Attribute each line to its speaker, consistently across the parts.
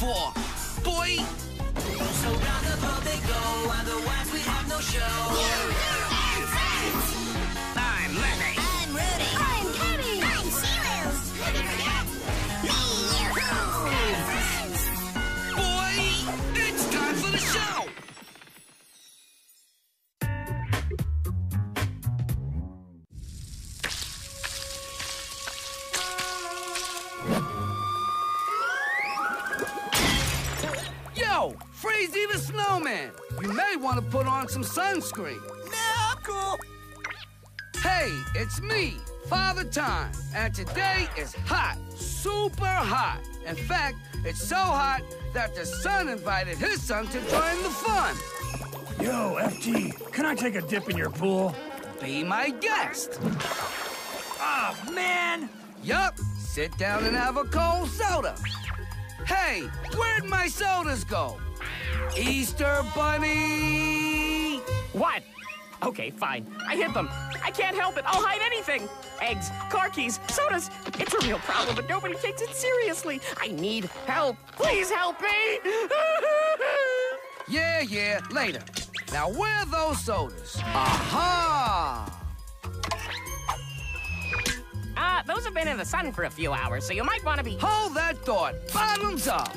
Speaker 1: for, boy?
Speaker 2: So round the they go, otherwise we have no show.
Speaker 1: On some sunscreen.
Speaker 2: No, cool.
Speaker 1: Hey, it's me, Father Time, and today is hot, super hot. In fact, it's so hot that the sun invited his son to join the fun.
Speaker 3: Yo, FT, can I take a dip in your pool?
Speaker 1: Be my guest.
Speaker 3: Ah, man!
Speaker 1: Yup, sit down and have a cold soda. Hey, where'd my sodas go? Easter Bunny!
Speaker 4: What? Okay, fine. I hid them. I can't help it. I'll hide anything. Eggs, car keys, sodas. It's a real problem, but nobody takes it seriously. I need help. Please help me.
Speaker 1: Yeah, yeah, later. Now, where are those sodas? Aha!
Speaker 4: Uh, those have been in the sun for a few hours, so you might want to be.
Speaker 1: Hold that thought. Bottoms up.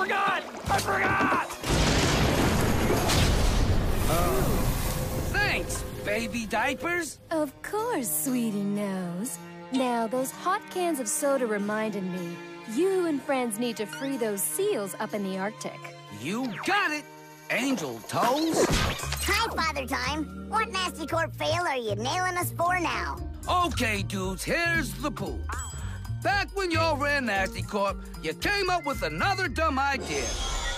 Speaker 3: Forgot! I forgot! Oh.
Speaker 1: Thanks, baby diapers.
Speaker 5: Of course, sweetie knows. Now, those hot cans of soda reminded me. You and friends need to free those seals up in the Arctic.
Speaker 1: You got it, angel toes.
Speaker 6: Hi, Father Time. What nasty corp fail are you nailing us for now?
Speaker 1: Okay, dudes, here's the pool. Back when y'all ran Nasty Corp, you came up with another dumb idea.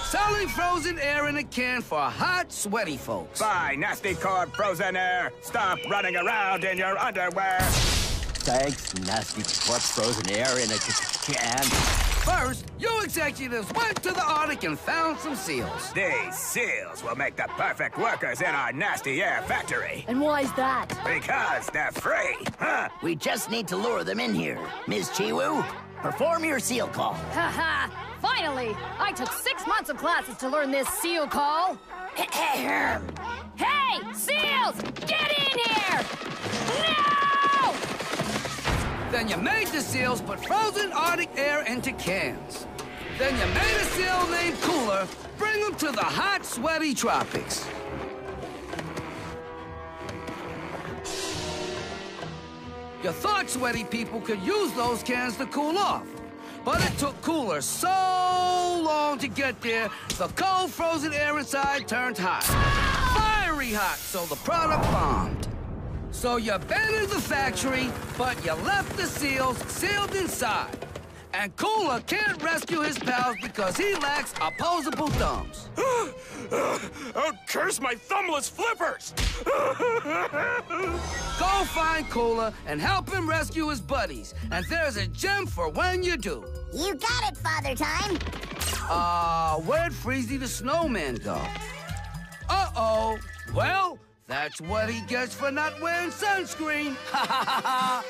Speaker 1: Selling frozen air in a can for hot, sweaty folks.
Speaker 7: Bye, Nasty Corp Frozen Air. Stop running around in your underwear.
Speaker 8: Thanks, nasty corp frozen air in a can.
Speaker 1: First, you executives went to the Arctic and found some seals.
Speaker 7: These seals will make the perfect workers in our nasty air factory.
Speaker 5: And why is that?
Speaker 7: Because they're free. Huh?
Speaker 8: We just need to lure them in here. Ms. Chewoo, perform your seal call.
Speaker 5: Ha ha! Finally! I took six months of classes to learn this seal call. hey, seals! Get in here! No!
Speaker 1: Then you made the seals put frozen Arctic air into cans. Then you made a seal named Cooler, bring them to the hot, sweaty tropics. You thought sweaty people could use those cans to cool off. But it took Cooler so long to get there, the cold, frozen air inside turned hot. Fiery hot, so the product bombed. So you abandoned the factory, but you left the seals sealed inside. And Cooler can't rescue his pals because he lacks opposable thumbs.
Speaker 3: Oh, curse my thumbless flippers!
Speaker 1: Go find Cooler and help him rescue his buddies. And there's a gem for when you do.
Speaker 6: You got it, Father Time.
Speaker 1: Uh, where'd Freezy the Snowman go? Uh-oh. Well, that's what he gets for not wearing sunscreen. Ha ha ha ha.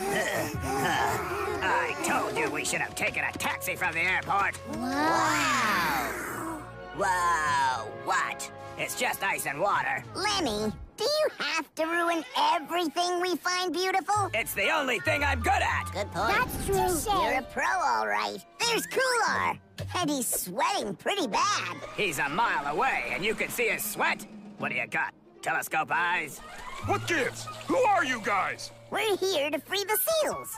Speaker 7: I told you we should have taken a taxi from the airport.
Speaker 6: Wow.
Speaker 7: Wow, what? It's just ice and water.
Speaker 6: Lemmee, do you have to ruin everything we find beautiful?
Speaker 7: It's the only thing I'm good at.
Speaker 6: Good point. That's true. You're a pro, all right. There's Cooler. And he's sweating pretty bad.
Speaker 7: He's a mile away, and you can see his sweat. What do you got? Telescope eyes?
Speaker 3: What gives? Who are you guys?
Speaker 6: We're here to free the seals.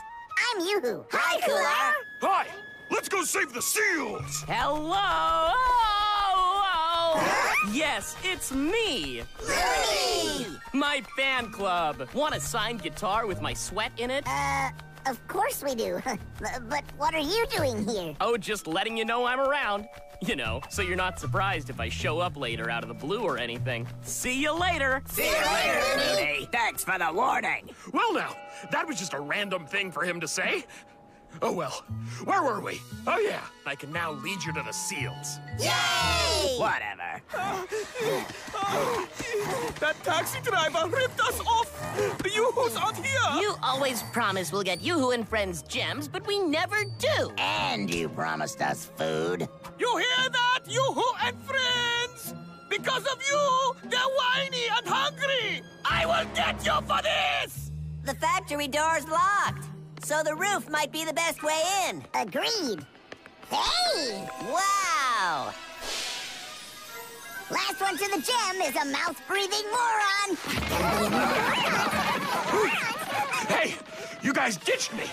Speaker 6: I'm Yoo-Hoo. Hi, Cooler.
Speaker 3: Hi! Let's go save the seals!
Speaker 4: Hello. yes, it's me.
Speaker 6: Looney!
Speaker 4: My fan club. Want a signed guitar with my sweat in it?
Speaker 6: Uh, of course we do. but what are you doing here?
Speaker 4: Oh, just letting you know I'm around. You know, so you're not surprised if I show up later out of the blue or anything. See you later.
Speaker 7: See you later, Looney. Thanks for the warning.
Speaker 3: Well, now, that was just a random thing for him to say. Oh well, where were we? Oh yeah, I can now lead you to the seals.
Speaker 6: Yay!
Speaker 7: Whatever.
Speaker 9: That taxi driver ripped us off! The Yoo-Hoos aren't here!
Speaker 4: You always promise we'll get Yoo-Hoo and Friends gems, but we never do.
Speaker 8: And you promised us food.
Speaker 9: You hear that, Yoo-Hoo and friends? Because of you, they're whiny and hungry! I will get you for this!
Speaker 10: The factory door's locked, so the roof might be the best way in.
Speaker 6: Agreed. Hey!
Speaker 10: Wow!
Speaker 6: Last one to the gem is a mouth-breathing moron!
Speaker 3: Hey, you guys ditched me.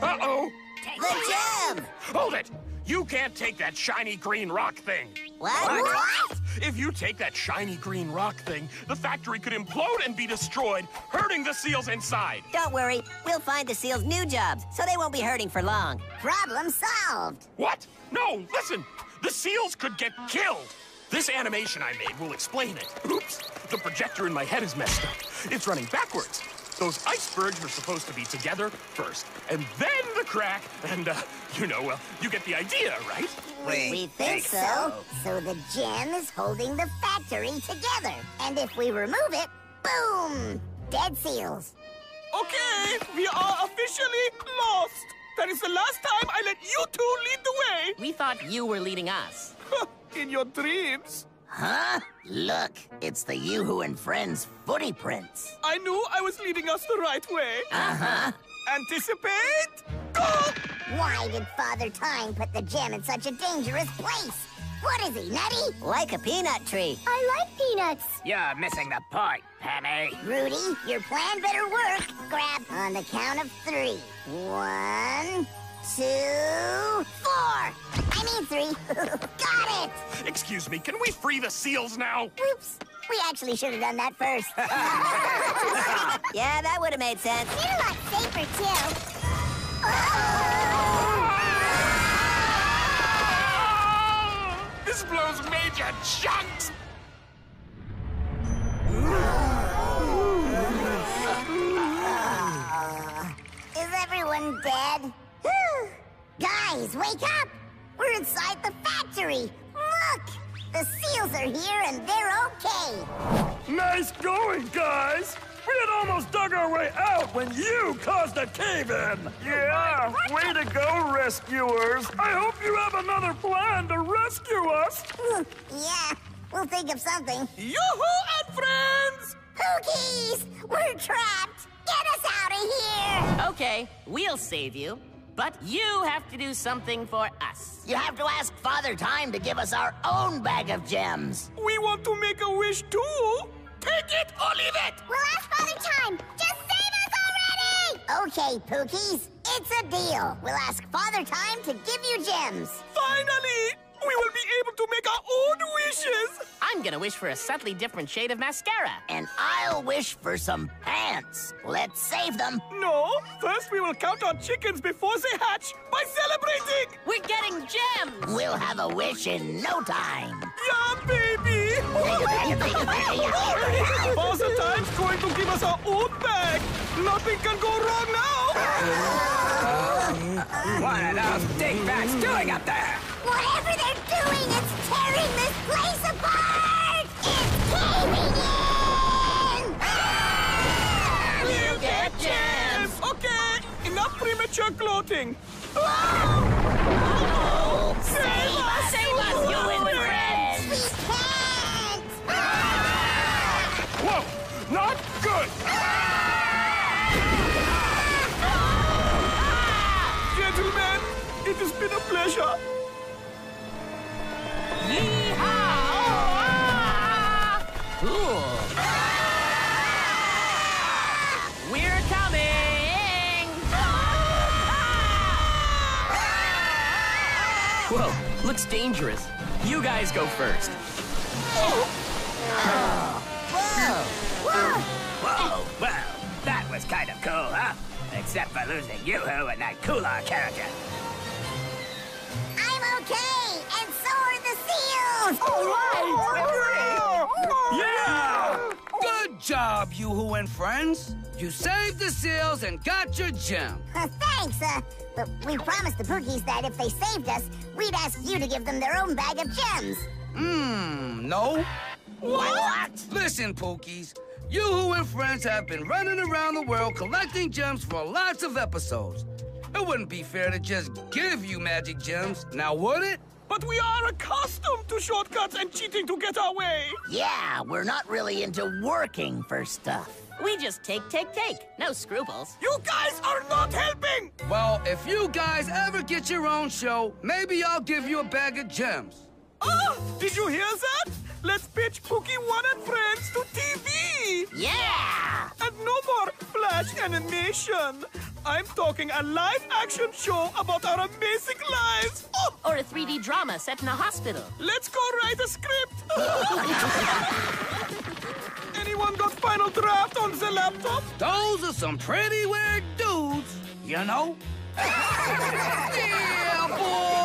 Speaker 3: Uh-oh.
Speaker 10: The gem!
Speaker 3: Hold it! You can't take that shiny green rock thing.
Speaker 10: What?
Speaker 6: What?
Speaker 3: If you take that shiny green rock thing, the factory could implode and be destroyed, hurting the seals inside.
Speaker 10: Don't worry, we'll find the seals new jobs, so they won't be hurting for long.
Speaker 6: Problem solved.
Speaker 3: What? No, listen! The seals could get killed! This animation I made will explain it. Oops! The projector in my head is messed up. It's running backwards. Those icebergs were supposed to be together first, and then the crack, and, uh, you know, well, you get the idea, right?
Speaker 6: We think so. So the gem is holding the factory together. And if we remove it, boom! Dead seals.
Speaker 9: Okay, we are officially lost! That is the last time I let you two lead the way!
Speaker 4: We thought you were leading us.
Speaker 9: In your dreams.
Speaker 8: Huh? Look, it's the Yoo-Hoo and Friends footy prints.
Speaker 9: I knew I was leading us the right way.
Speaker 8: Uh-huh.
Speaker 9: Anticipate! Go!
Speaker 6: Why did Father Time put the gem in such a dangerous place? What is he, nutty?
Speaker 10: Like a peanut tree.
Speaker 6: I like peanuts.
Speaker 7: You're missing the point, Pammee.
Speaker 6: Roodee, your plan better work. Grab on the count of three. One, two, four. Three. Got it.
Speaker 3: Excuse me, can we free the seals now?
Speaker 6: Oops. We actually should have done that first.
Speaker 10: Yeah, that would have made sense.
Speaker 6: You're a lot safer, too.
Speaker 3: This blows major chunks!
Speaker 6: Is everyone dead? Guys, wake up! We're inside the factory. Look! The seals are here and they're okay.
Speaker 9: Nice going, guys! We had almost dug our way out when you caused a cave-in! Yeah, way to go, rescuers! I hope you have another plan to rescue us!
Speaker 6: yeah, we'll think of something.
Speaker 9: Yoo-hoo and friends!
Speaker 6: Pookies! We're trapped! Get us out of here!
Speaker 4: Okay, we'll save you, but you have to do something for us.
Speaker 8: You have to ask Father Time to give us our own bag of gems.
Speaker 9: We want to make a wish too! Take it or leave it!
Speaker 6: We'll ask Father Time! Just save us already! Okay, Pookies, it's a deal. We'll ask Father Time to give you gems.
Speaker 9: Finally! We will be able to make our own wishes!
Speaker 4: I'm gonna wish for a subtly different shade of mascara.
Speaker 8: And I'll wish for some pants. Let's save them.
Speaker 9: No, first we will count our chickens before they hatch by celebrating!
Speaker 4: We're getting gems!
Speaker 8: We'll have a wish in no time.
Speaker 9: Yeah, baby! Father Time's going to give us our own bag! Nothing can go wrong now!
Speaker 7: What are those dig bags doing up there?
Speaker 6: Whatever they're doing, it's tearing this place apart! It's caving in! Ah!
Speaker 9: You get gems! Okay, enough premature gloating. Save us!
Speaker 4: Save us, you and friends!
Speaker 6: We can't!
Speaker 3: Whoa! Not good! Ah!
Speaker 9: Gentlemen, it has been a pleasure.
Speaker 4: Looks dangerous. You guys go first.
Speaker 7: Whoa, well, that was kind of cool, huh? Except for losing Yoo-Hoo and that Cooler character.
Speaker 6: I'm okay, and so are the seals! All right!
Speaker 1: Yeah! Good job, Yoo-Hoo and friends. You saved the seals and got your gem.
Speaker 6: Thanks, uh, but we promised the Pookies that if they saved us, we'd ask you to give them their own bag of gems.
Speaker 1: Hmm, no. What? Listen, Pookies. Yoo-hoo and friends have been running around the world collecting gems for lots of episodes. It wouldn't be fair to just give you magic gems, now would it?
Speaker 9: But we are accustomed to shortcuts and cheating to get our way.
Speaker 8: Yeah, we're not really into working for stuff.
Speaker 10: We just take, take, take. No scruples.
Speaker 9: You guys are not helping!
Speaker 1: Well, if you guys ever get your own show, maybe I'll give you a bag of gems.
Speaker 9: Ah! Did you hear that? Let's pitch Pookie One and Friends to TV!
Speaker 8: Yeah!
Speaker 9: And no more flash animation. I'm talking a live action show about our amazing lives. Oh,
Speaker 10: Or a 3D drama set in a hospital.
Speaker 9: let's go write a script. Anyone got final draft on the laptop?
Speaker 1: Those are some pretty weird dudes, you know? yeah, boy!